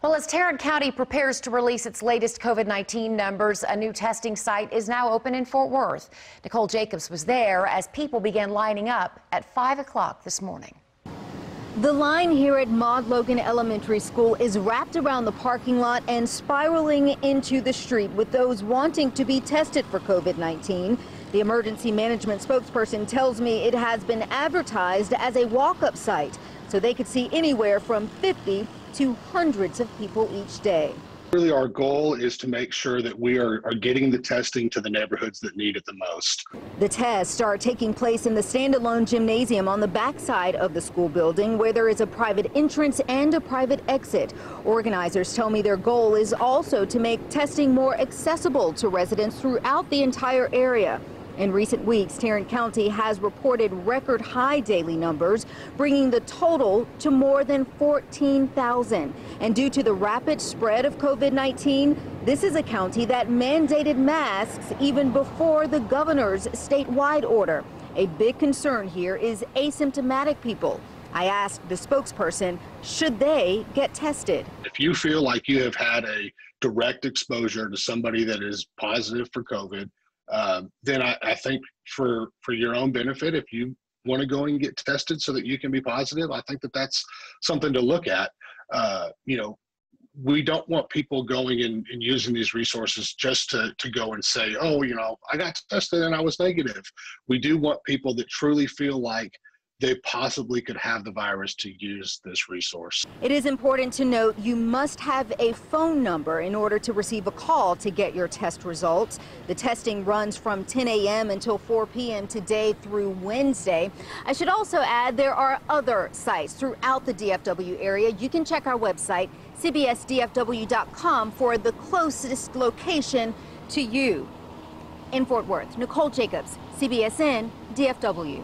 Well, as Tarrant County prepares to release its latest COVID 19 numbers, a new testing site is now open in Fort Worth. Nicole Jacobs was there as people began lining up at 5 o'clock this morning. The line here at Maude Logan Elementary School is wrapped around the parking lot and spiraling into the street with those wanting to be tested for COVID 19. The emergency management spokesperson tells me it has been advertised as a walk up site so they could see anywhere from 50 to hundreds of people each day. Really, our goal is to make sure that we are, are getting the testing to the neighborhoods that need it the most. The tests are taking place in the standalone gymnasium on the backside of the school building where there is a private entrance and a private exit. Organizers tell me their goal is also to make testing more accessible to residents throughout the entire area. In recent weeks, Tarrant County has reported record high daily numbers, bringing the total to more than 14,000. And due to the rapid spread of COVID-19, this is a county that mandated masks even before the governor's statewide order. A big concern here is asymptomatic people. I asked the spokesperson, should they get tested? If you feel like you have had a direct exposure to somebody that is positive for COVID, um, then I, I, think for for your own benefit, if you want to go and get tested so that you can be positive, I think that that's something to look at. Uh, you know, we don't want people going and, and, using these resources just to, to go and say, oh, you know, I got tested and I was negative. We do want people that truly feel like they possibly could have the virus to use this resource. It is important to note you must have a phone number in order to receive a call to get your test results. The testing runs from 10 a.m. until 4 p.m. today through Wednesday. I should also add there are other sites throughout the DFW area. You can check our website, cbsdfw.com, for the closest location to you. In Fort Worth, Nicole Jacobs, CBSN, DFW.